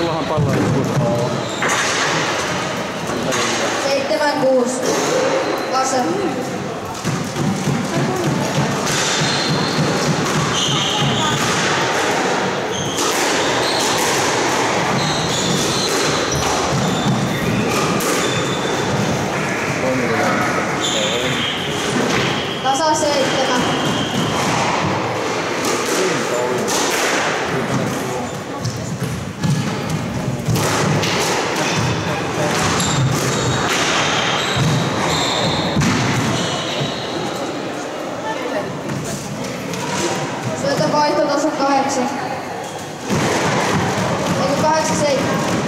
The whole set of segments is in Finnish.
Sullahan pallo ei kuusi. Seitsemän. Vasen. Tasa seitsemän. zeggen. En de paard is zeker.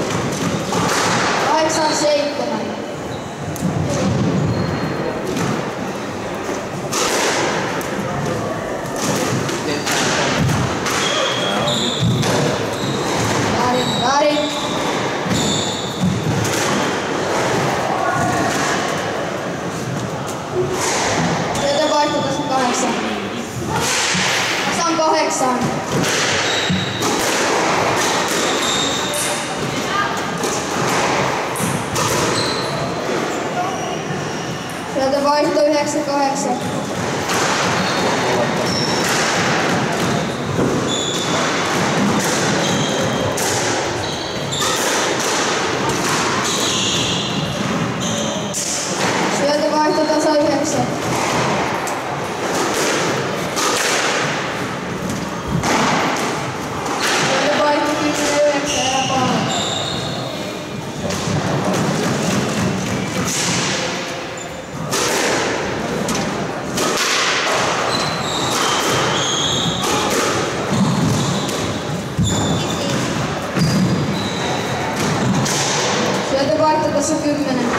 色から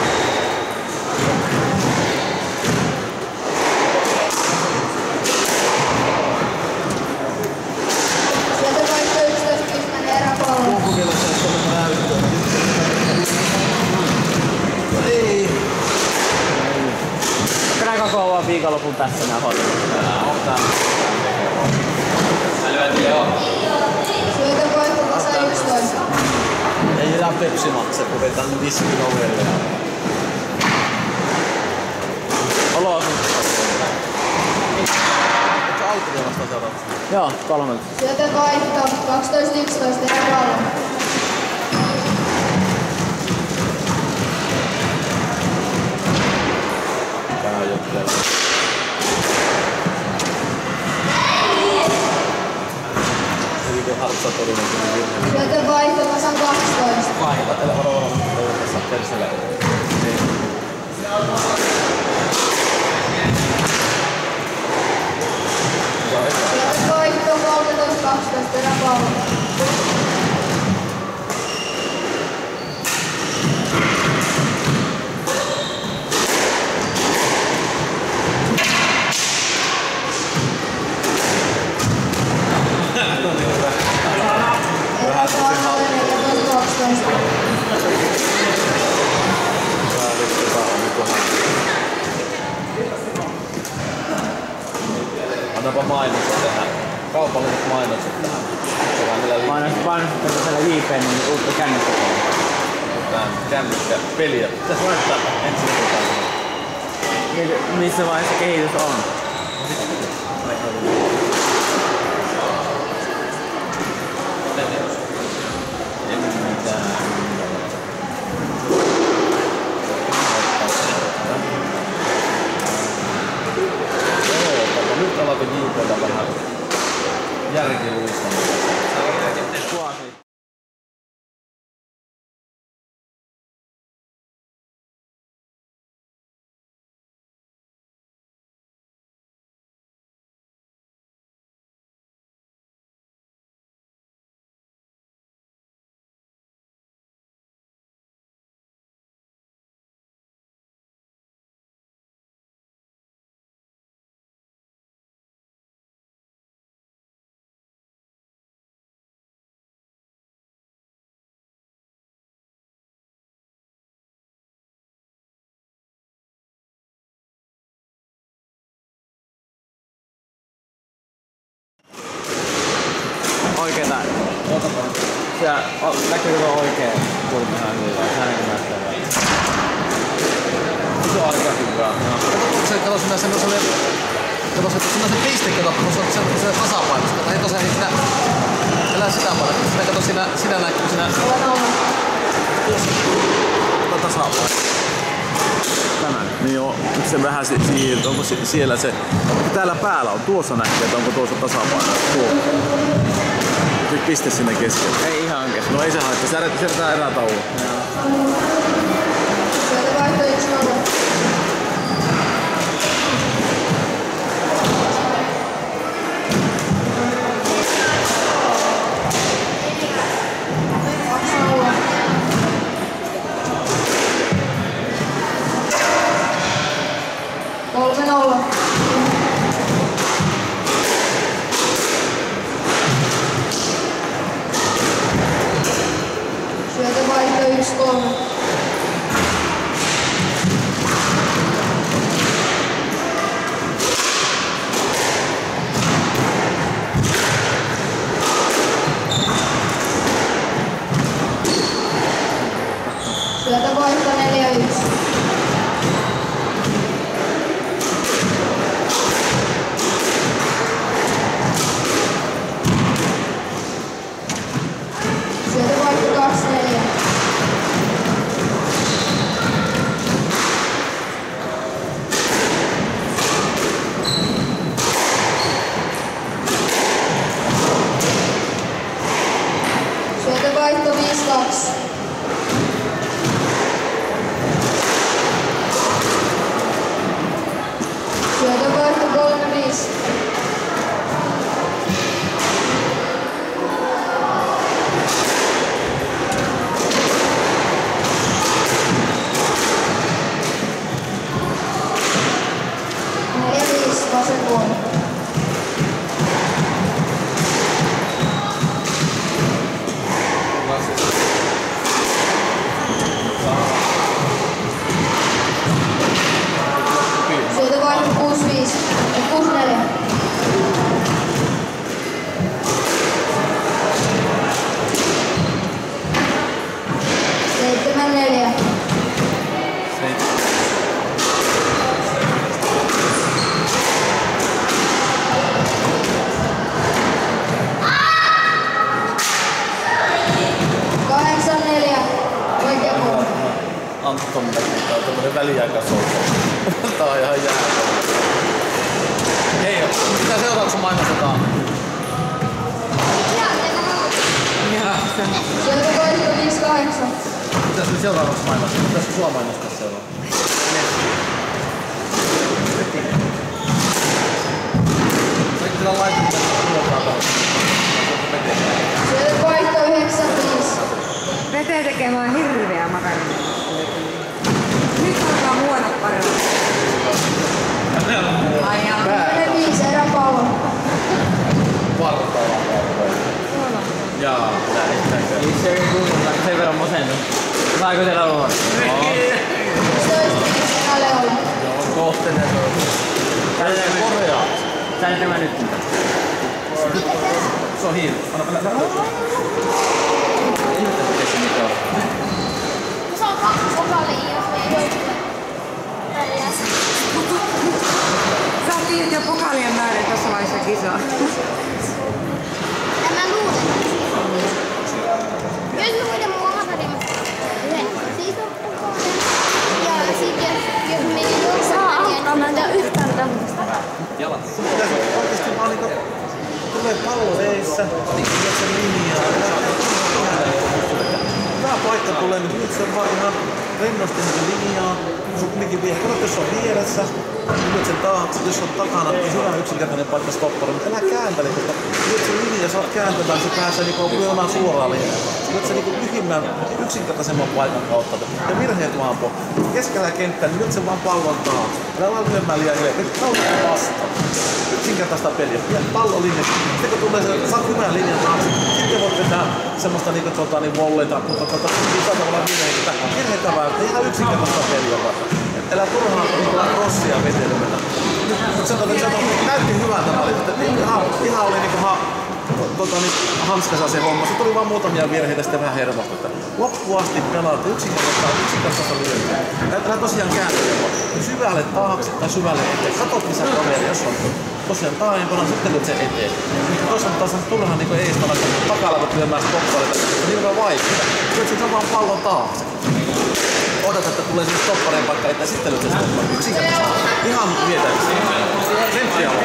Joo, kolmelta. 12-11 jutteella. Elikö Hartsa todinen tuli virhe? Syötevaihto tasan 12. Vaihda, älä varo varo, varo tässä persellä. Syötevaihto 13-12 eräpallo. Vähän tosi halpa. 14-12. Tää nyt tota on nyt vähän. Annapa mainokset tähän. Kaupalliset mainokset tähän. Sekä millä Mainostat mainostat tällä JP, niin uutta kännykkäkoon. liitetään kännykkä peliä. Pitäis laittaa ensin tota. Missä vaiheessa kehitys on? En mitään. Joo, kato, nyt aloitin JPtä vähän järkiluistamaan. Suosi. Oikeeta. Siellä, o- näkyykö tuo oikea kulma ihan hyvin näyttää vai? Se on aika hyvä. Se, kato sinä semmoiselle... Kato se, sinä se piste, kato, kun se on se, se tasapainossa. Kato, hei tosiaan sinä... Älä sitä paljon. Sinä kato, sinä, sinä näkyy sinä... Kato tasapaino. Tämän. Niin joo, nyt se vähän si- siirtyy. Onko si- siellä se... Täällä päällä on. Tuossa näkyy, että onko tuossa tasapaino. Tuo. Nyt piste sinne keskelle. Ei ihan kesken. No ei se haittaa. Säädetään säädetään erätauolla. Syötevaihto Kolme nolla. Syötevaihto Еще добавь футбола на месте. Mitä seuraavaksi mainostetaan? Jaa, se Syötövoitto 5-8. Mitäs nyt seuraavaksi mainostetaan? Pitäisikö sua mainostaa seuraavaksi? Kaikki sillä laittaa ruokaa Syötövoitto 9-5. Vete tekemään hirveä makaronia. Nyt alkaa huonot paremmin. Ai jaa. 10-5 eräpallo. Vartaalla. Jaa, Ei se ei kuulosta sen verran masennut. Saiko teillä luoda? 11-5 eräleolle. kohtelen se on. Säädetään me- Korea. Säädetään mä nyt. Se on hiili. Anna, anna, anna. Ihmettä, miten se mitä on. Se on kaksi pokalia, jos me ei kisaa. Tämä luulen. Jos niin siitä on pokalia. Ja sitten jos, jos me ei ole saa auttaa näitä yhtään tämmöistä. Jalat. Pitäisi oikeesti vaan niinku tulee pallo eessä, niin se linjaa. Hyvä paikka tulee, niin nyt se on vaan ihan rennosti linjaa. Sun kumminkin vie, kato jos on vieressä, niin lyöt sen taakse, jos on takana, niin hyvä yksinkertainen paikka stoppari, mutta älä kääntele, koska lyöt sen linjaa, saat kääntämään, se pääsee niinku lyömään suoraan linjaan. Lyöt sen niinku lyhimmän, yksinkertaisemman paikan kautta. Ja virheet vaan po. Keskellä kenttää, niin lyöt sen vaan pallon taakse. Älä vaan lyömään liian hiljaksi, nyt kautta vastaan. Yksinkertaista peliä. Ja pallo linjassa. Sitten kun tulee se, saat hyvän linjan taakse, sitten voit vetää semmoista niinku tota niin volleita, mutta tota, mitä tavallaan virheitä. Virheitä vaan, ihan yksinkertaista peliä. Et Älä turhaan niinku crossia vetelemätä. Mutta se, se näytti hyvältä että Ihan, ihan oli niinku ha, tota, niin, hanskassa se homma. Se tuli vaan muutamia virheitä sitten vähän hermosta. Että loppuun asti pelaat yksinkertaista, yksinkertaista lyöntiä. Älä tosiaan vaan syvälle taakse tai syvälle eteen. Kato missä kaveri, jos on tosiaan taaempana, sitten lyöt sen eteen. Mutta toisaalta taas on turhaan niin eestona, kun takalavat lyömään stoppareita. Se on hirveän vaikeaa. Lyöt sen saman pallon taakse. Odotat, että tulee sinne stoppareen paikka eteen, sitten lyöt sen stopparin. Yksinkertaisesti. Ihan vietävästi. Senttiä on.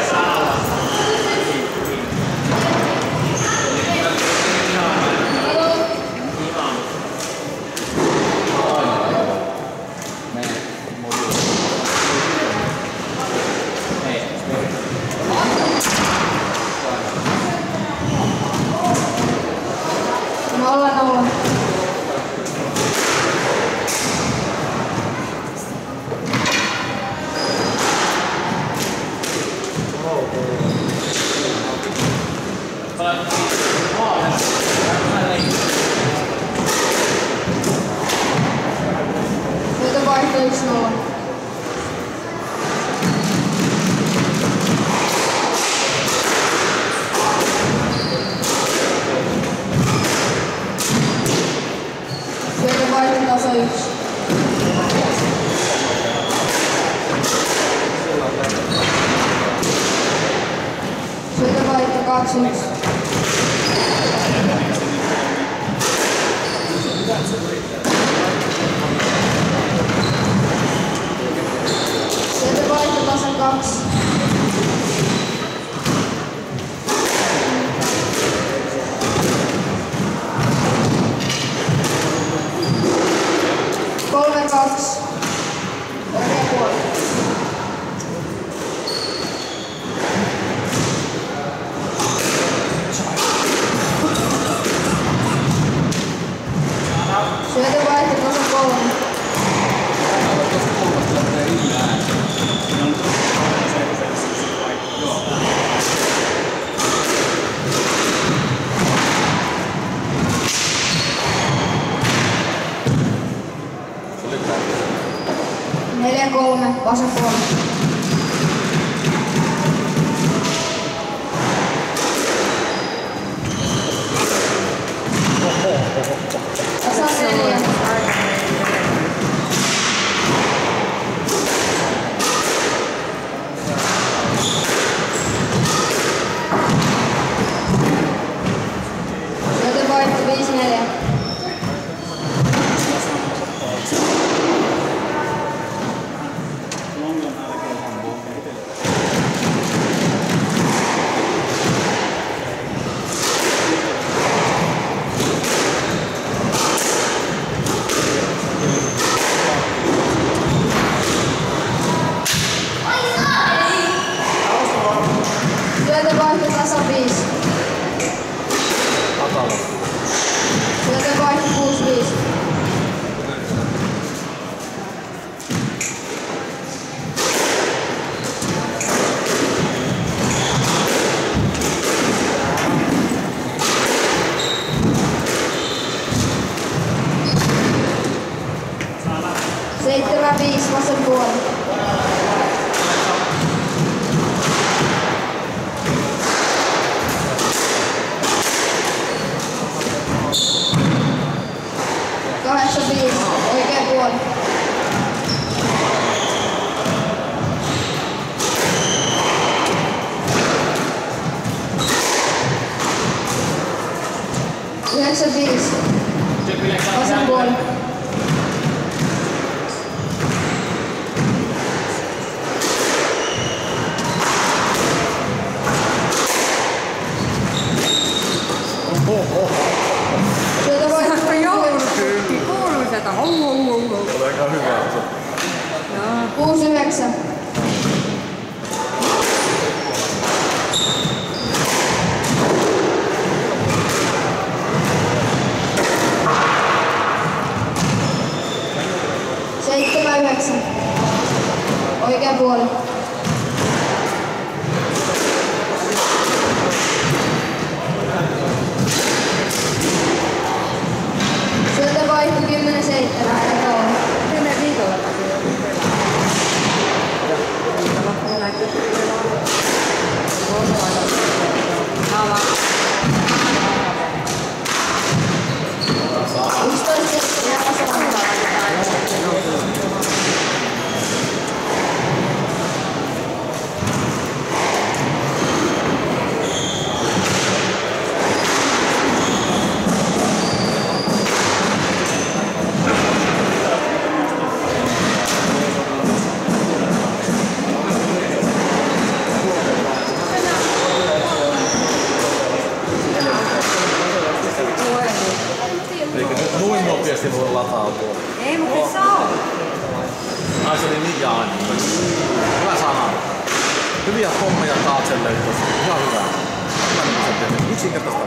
Yksinkertaista.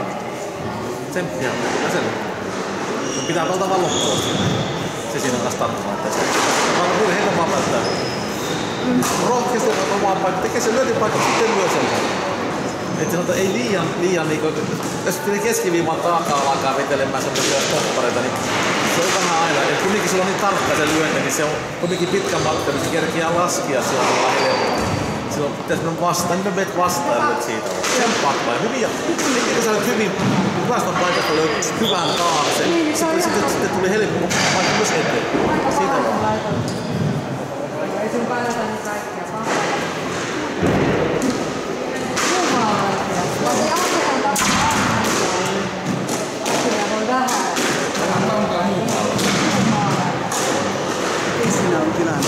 Tsemppiä. Kyllä se Pitää valta vaan loppuun. Se siinä taas tarkoittaa. Että on kyllä heitä vaan päättää. Rohkeasti omaa paikkaa. Tekee sen lyöntipaikan, sitten lyö sen. Että sanotaan, ei liian, liian niinku, jos sinne keskiviivan taakka alkaa vetelemään semmoisia toppareita, niin se on vähän aina. Et kumminkin sulla on niin tarkka se lyönti, niin se on kumminkin pitkä matka, niin se kerkeää laskea vähän helpommin. Silloin pitäisi mennä vastaan, niin me menet vastaan ja lyöt siitä. Tsemppaat vaan. Hyviä, niin kun sä olet hyvin, hyvästä paikasta löytyy hyvän taakse. Sitten, sitten, sitten tuli helppo paikka myös eteen. Siitä vaan. Ei sun kannata nyt kaikkea. Siinä on tilanne.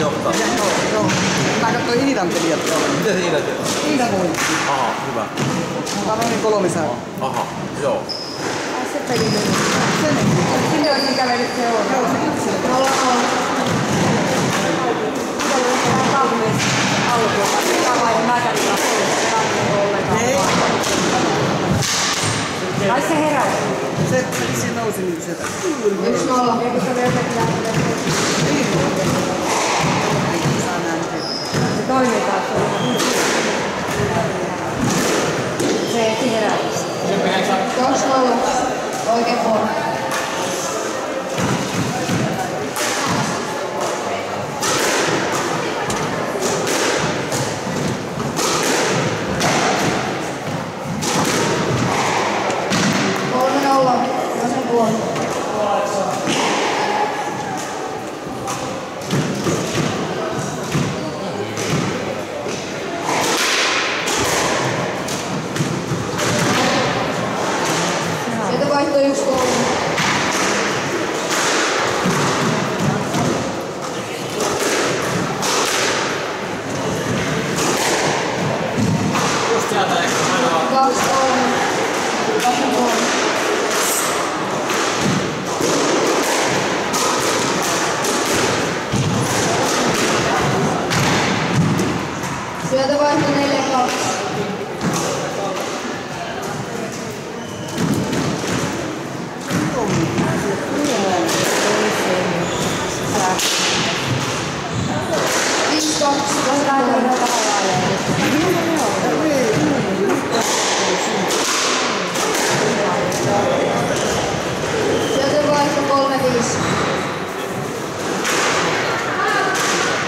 Johtaa. Joo, joo. Mä katsoin Iidan peliä tuolla. Miten se Iida tekee? Iida voitti. Aha, hyvä. Mä menin kolmiseen. Aha, joo. Se peli meni. Se meni. Sinne olisi kävellyt se on. Joo, se yksilö. Nolla nolla. Mitä oli vähän kaunis alku. Tämä vaihe mä kävin ollenkaan. Ei. Ai se heräsi. Se, se nousi niin sieltä. Yksi nolla. Eikö se oli jotenkin lähtenyt? Tehdä. Se toinen taas oli. Se eti heräsi. Kaksi nolla. Oikea puoli. Kolme nolla. Vasen puoli. Sieltä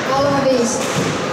Bola na vez.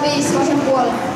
可以，我先过了。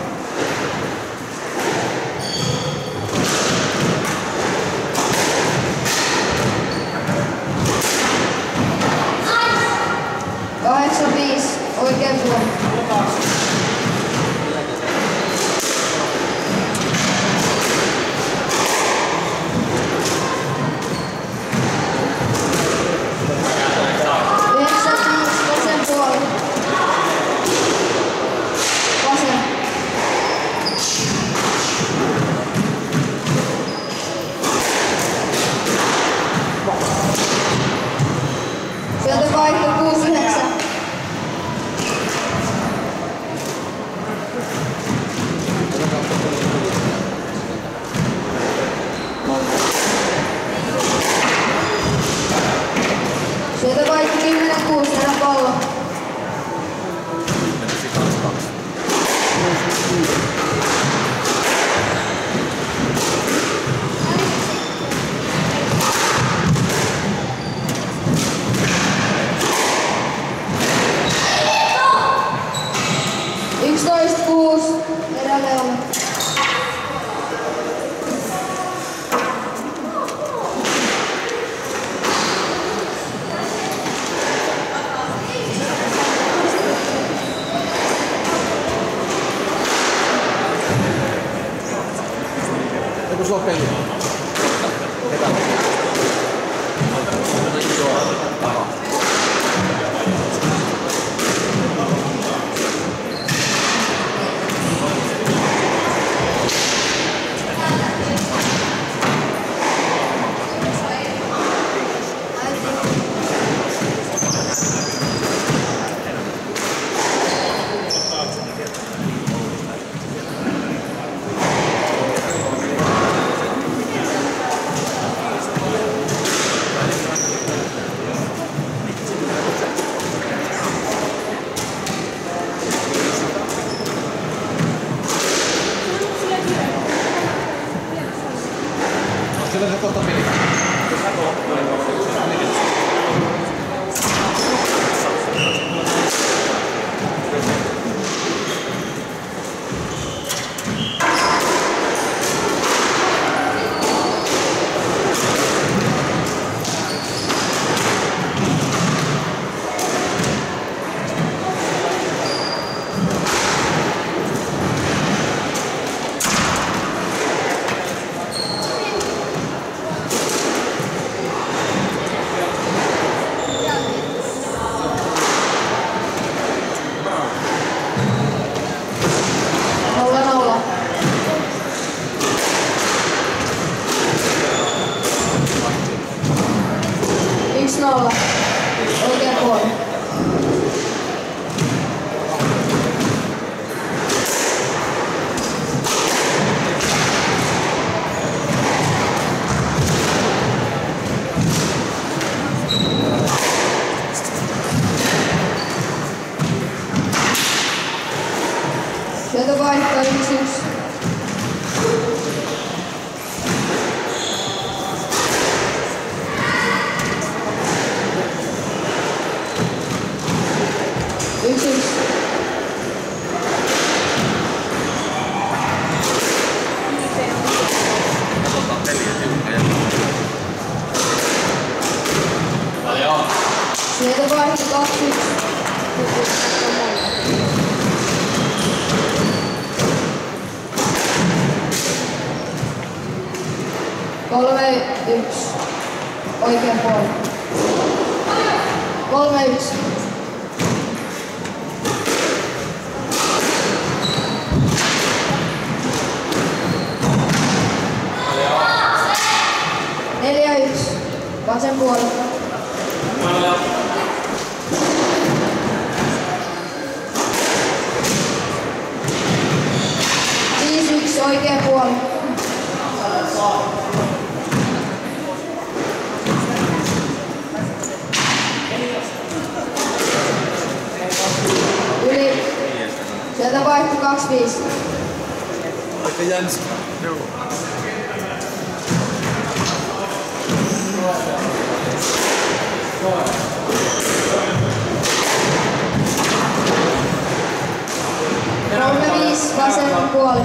Sieltä vaihtui kaksi Kolme yksi. Oikein puoli. Kolme yksi. Neljä yksi. Vasen puolelta. 725. Ehkä Jänski. Joo. Numero 5, vasen puoli.